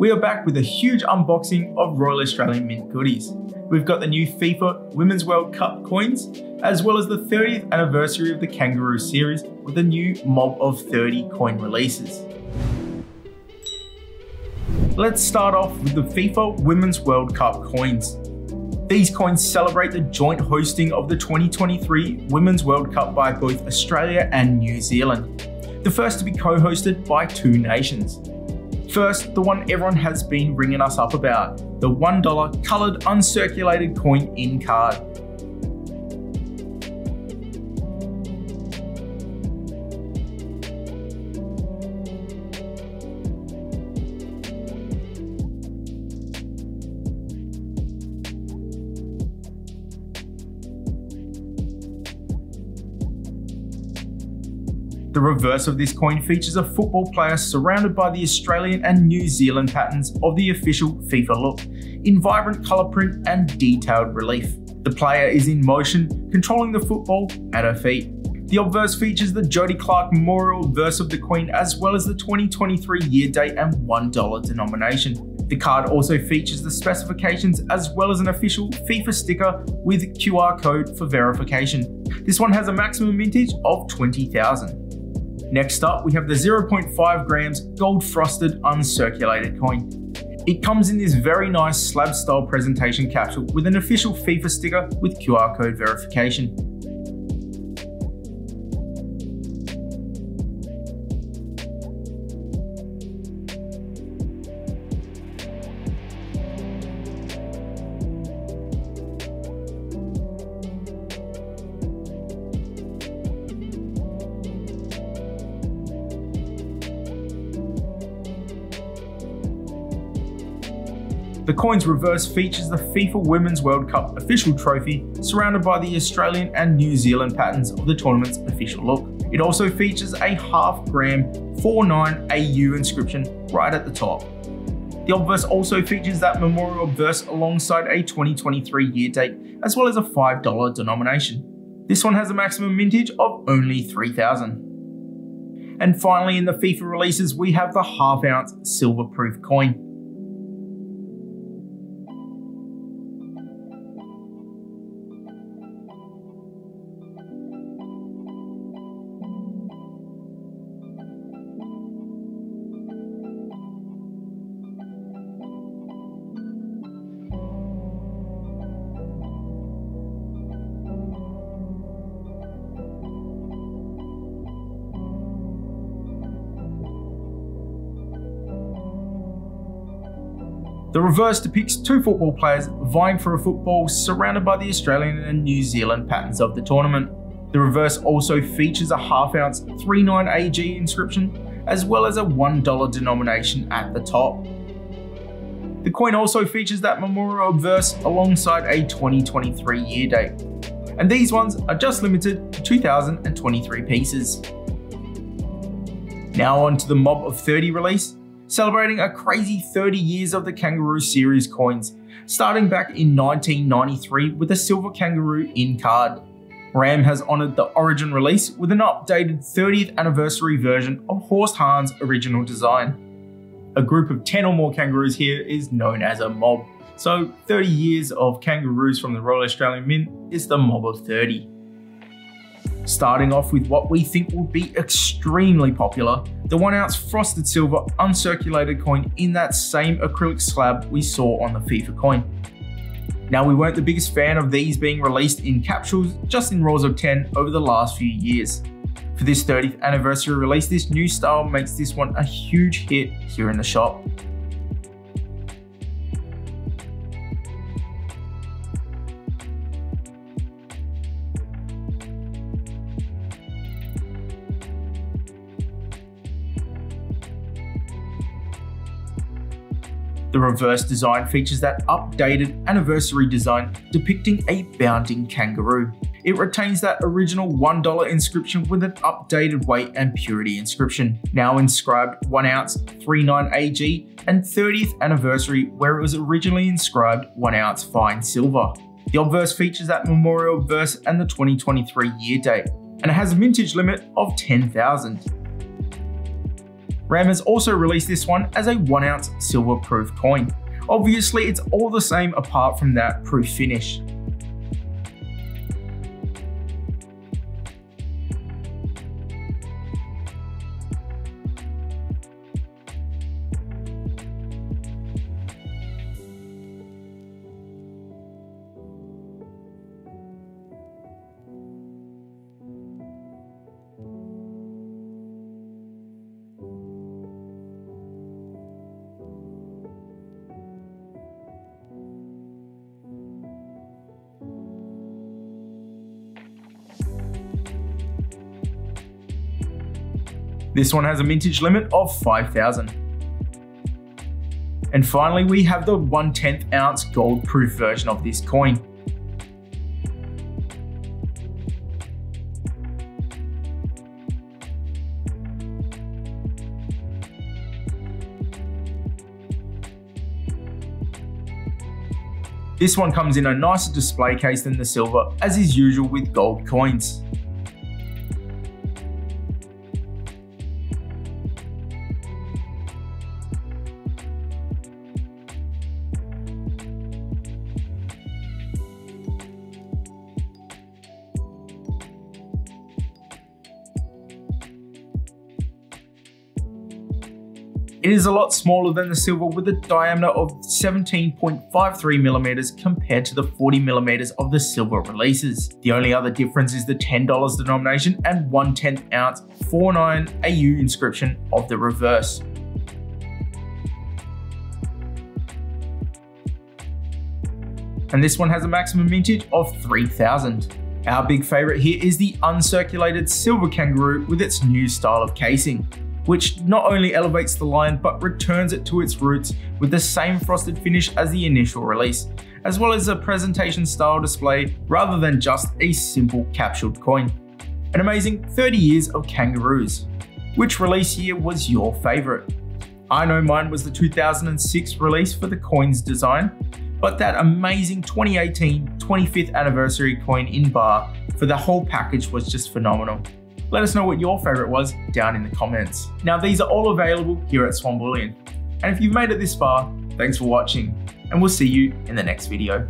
we are back with a huge unboxing of Royal Australian Mint goodies. We've got the new FIFA Women's World Cup coins, as well as the 30th anniversary of the Kangaroo series with a new mob of 30 coin releases. Let's start off with the FIFA Women's World Cup coins. These coins celebrate the joint hosting of the 2023 Women's World Cup by both Australia and New Zealand, the first to be co-hosted by two nations. First, the one everyone has been ringing us up about, the $1 coloured uncirculated coin in card. The reverse of this coin features a football player surrounded by the Australian and New Zealand patterns of the official FIFA look, in vibrant colour print and detailed relief. The player is in motion, controlling the football at her feet. The obverse features the Jody Clark Memorial obverse of the Queen as well as the 2023 year date and $1 denomination. The card also features the specifications as well as an official FIFA sticker with QR code for verification. This one has a maximum mintage of 20,000. Next up, we have the 0.5 grams gold frosted uncirculated coin. It comes in this very nice slab style presentation capsule with an official FIFA sticker with QR code verification. The coin's reverse features the FIFA Women's World Cup official trophy surrounded by the Australian and New Zealand patterns of the tournament's official look. It also features a half gram 49 AU inscription right at the top. The obverse also features that memorial obverse alongside a 2023 year date, as well as a $5 denomination. This one has a maximum mintage of only 3,000. And finally in the FIFA releases, we have the half ounce silver proof coin. The reverse depicts two football players vying for a football surrounded by the Australian and New Zealand patterns of the tournament. The reverse also features a half ounce 39 AG inscription, as well as a $1 denomination at the top. The coin also features that memorial obverse alongside a 2023 year date. And these ones are just limited to 2023 pieces. Now on to the Mob of 30 release, celebrating a crazy 30 years of the Kangaroo series coins, starting back in 1993 with a silver kangaroo in card. RAM has honoured the origin release with an updated 30th anniversary version of Horst Hahn's original design. A group of 10 or more kangaroos here is known as a mob, so 30 years of kangaroos from the Royal Australian Mint is the mob of 30 starting off with what we think will be extremely popular, the 1 ounce frosted silver uncirculated coin in that same acrylic slab we saw on the FIFA coin. Now we weren't the biggest fan of these being released in capsules, just in rolls of 10 over the last few years. For this 30th anniversary release, this new style makes this one a huge hit here in the shop. The reverse design features that updated anniversary design depicting a bounding kangaroo. It retains that original $1 inscription with an updated weight and purity inscription, now inscribed 1 ounce 39 AG and 30th anniversary where it was originally inscribed 1 ounce fine silver. The obverse features that memorial obverse and the 2023 year date, and it has a mintage limit of 10,000. RAM has also released this one as a 1 ounce silver proof coin. Obviously, it's all the same apart from that proof finish. This one has a mintage limit of 5,000. And finally, we have the 1 10th ounce gold proof version of this coin. This one comes in a nicer display case than the silver, as is usual with gold coins. It is a lot smaller than the silver with a diameter of 17.53mm compared to the 40mm of the silver releases. The only other difference is the $10 denomination and 1 10th ounce 49 AU inscription of the reverse. And this one has a maximum mintage of 3000. Our big favourite here is the uncirculated silver kangaroo with its new style of casing which not only elevates the line but returns it to its roots with the same frosted finish as the initial release, as well as a presentation style display rather than just a simple capsuled coin. An amazing 30 years of kangaroos. Which release year was your favourite? I know mine was the 2006 release for the coin's design, but that amazing 2018 25th anniversary coin in bar for the whole package was just phenomenal. Let us know what your favorite was down in the comments. Now these are all available here at Swan Bullion. And if you've made it this far, thanks for watching and we'll see you in the next video.